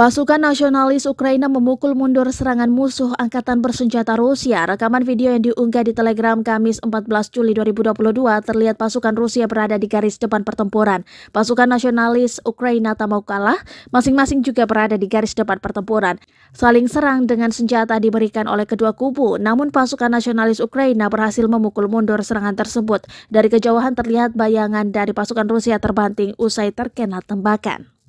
Pasukan nasionalis Ukraina memukul mundur serangan musuh angkatan bersenjata Rusia. Rekaman video yang diunggah di Telegram Kamis 14 Juli 2022 terlihat pasukan Rusia berada di garis depan pertempuran. Pasukan nasionalis Ukraina tak mau kalah, masing-masing juga berada di garis depan pertempuran. Saling serang dengan senjata diberikan oleh kedua kubu, namun pasukan nasionalis Ukraina berhasil memukul mundur serangan tersebut. Dari kejauhan terlihat bayangan dari pasukan Rusia terbanting usai terkena tembakan.